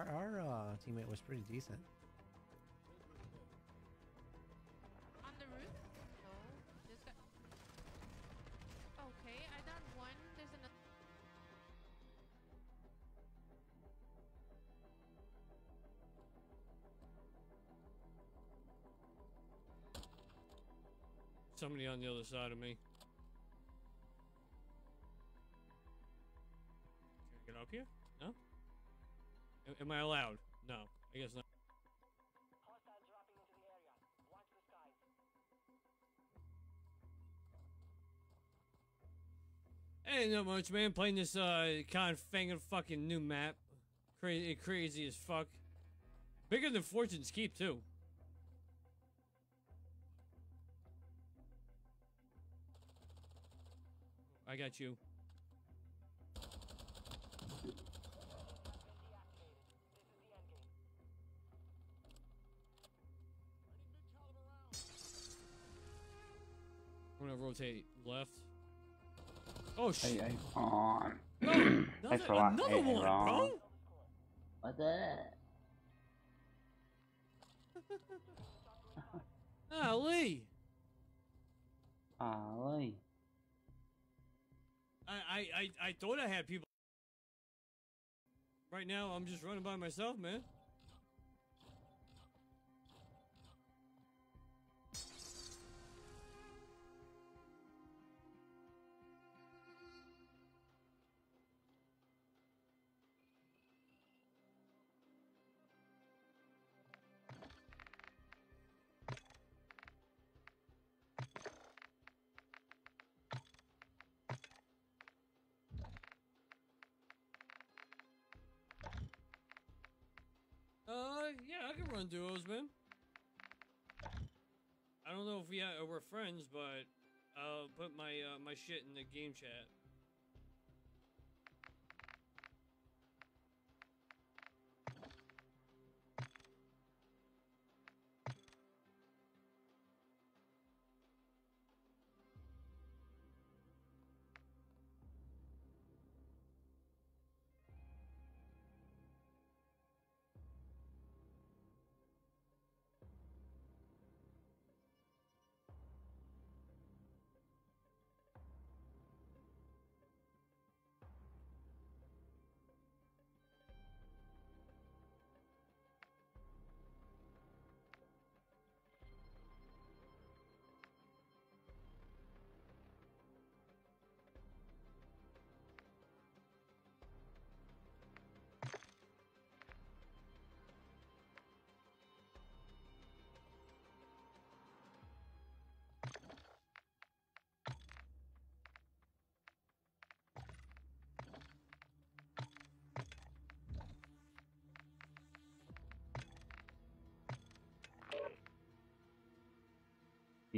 Our our uh, teammate was pretty decent. On the roof? No. Just got... Okay, I done one. There's another. Somebody on the other side of me. Can I get up here? Am, I allowed? No. I guess not. Hey, not much, man. Playing this uh fangin' fucking new map. Crazy, crazy as fuck. Bigger than Fortune's Keep too. I got you. I'm gonna rotate left. Oh shit! hey, on. No, another, for another hey, hey, one, Ron. bro. What that? Ah, Lee. Ollie. I, I, I, I thought I had people. Right now, I'm just running by myself, man. Run duos, man. I don't know if we uh, we're friends, but I'll put my uh, my shit in the game chat.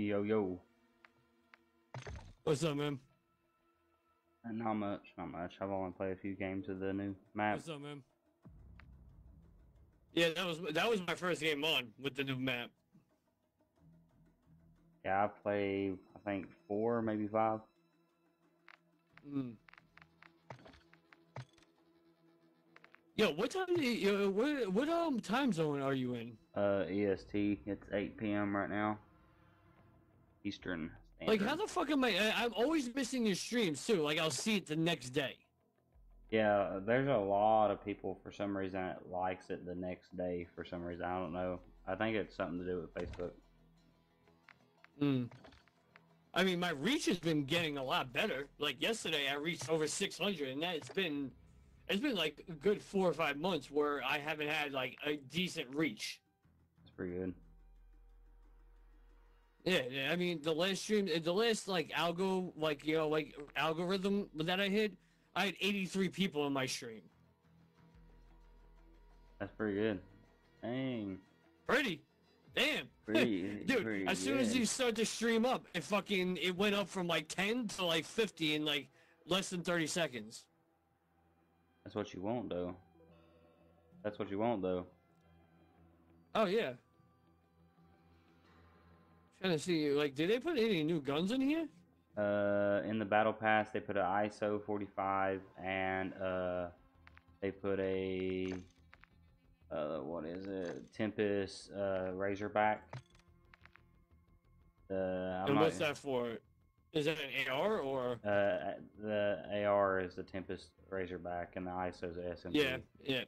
Yo, yo. What's up, man? Uh, Not much, not much. I've only played a few games of the new map. What's up, man? Yeah, that was that was my first game on with the new map. Yeah, I played, I think, four, maybe five. Mm. Yo, what time? Yo, what what um time zone are you in? Uh, EST. It's 8 p.m. right now. Eastern. Like, how the fuck am I? I'm always missing your streams too. Like, I'll see it the next day. Yeah, there's a lot of people for some reason that likes it the next day for some reason. I don't know. I think it's something to do with Facebook. Mm. I mean, my reach has been getting a lot better. Like yesterday, I reached over 600, and that's been it's been like a good four or five months where I haven't had like a decent reach. It's pretty good. Yeah, yeah, I mean, the last stream, the last like algo, like you know, like algorithm that I hit, I had 83 people in my stream. That's pretty good. Dang. Pretty, damn, Pretty, dude. pretty as soon as you start to stream up, it fucking it went up from like 10 to like 50 in like less than 30 seconds. That's what you want, though. That's what you want, though. Oh yeah. Trying to see, like, did they put any new guns in here? Uh, in the battle pass, they put an ISO 45, and uh, they put a uh, what is it? Tempus uh, Razorback. Uh, I'm and not- what's that for? Is that an AR or? Uh, the AR is the Tempus Razorback, and the ISO is the SMG. Yeah, yeah,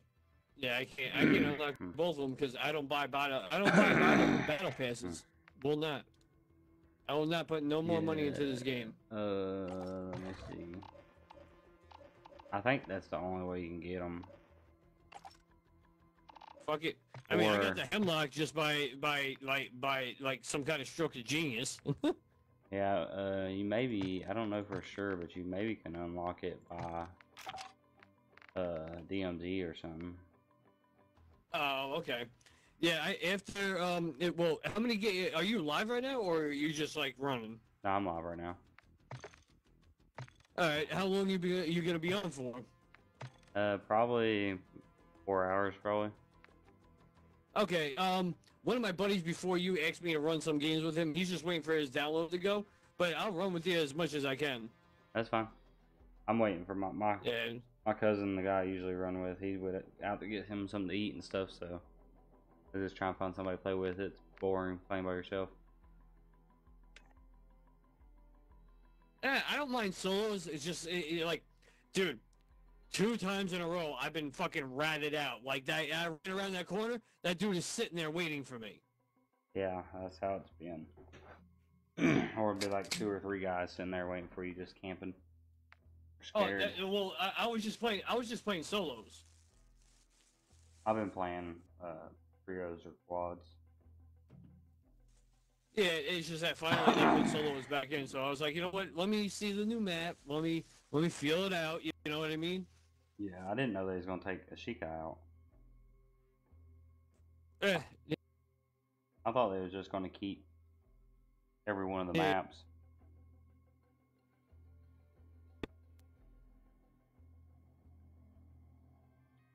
yeah. I can't. I can't unlock both of them because I don't buy battle. I don't buy battle, battle passes. Will not. I will not put no more money into this game. Uh, let me see. I think that's the only way you can get them. Fuck it. I mean, I got the hemlock just by by like by like some kind of stroke of genius. Yeah, uh, you maybe I don't know for sure, but you maybe can unlock it by uh DMZ or something. Oh, okay. Yeah, I after um it well how many ga- are you live right now or are you just like running? No, I'm live right now. All right, how long you be you gonna be on for? Uh, probably four hours, probably. Okay, um one of my buddies before you asked me to run some games with him. He's just waiting for his download to go, but I'll run with you as much as I can. That's fine. I'm waiting for my my, Yeah. my cousin, the guy I usually run with. He's with it, out to get him something to eat and stuff. So I just trying to find somebody to play with. It's boring playing by yourself. Eh, I don't mind solos. It's just it, it, like, dude, two times in a row I've been fucking ratted out. Like that, I ran around that corner. That dude is sitting there waiting for me. Yeah, that's how it's been. or it'd be like two or three guys sitting there waiting for you, just camping. Oh, that, well, I, I was just playing. I was just playing solos. I've been playing uh, trios or quads. Yeah, it's just that finally they put solos back in. So I was like, you know what? Let me see the new map. Let me let me feel it out. You know what I mean? Yeah, I didn't know they was gonna take Ashika out. Eh, I thought they was just gonna keep every one of the Yeah. maps.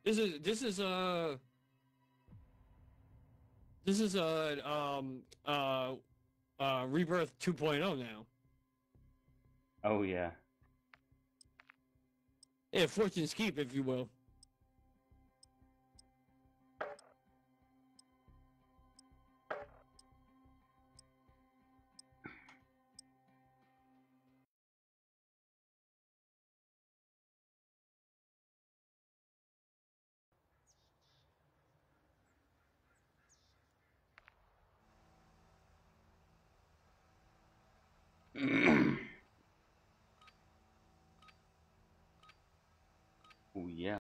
This is this is uh this is a um uh uh rebirth 2.0 now. Oh yeah. Yeah, Fortune's Keep, if you will. Oh yeah.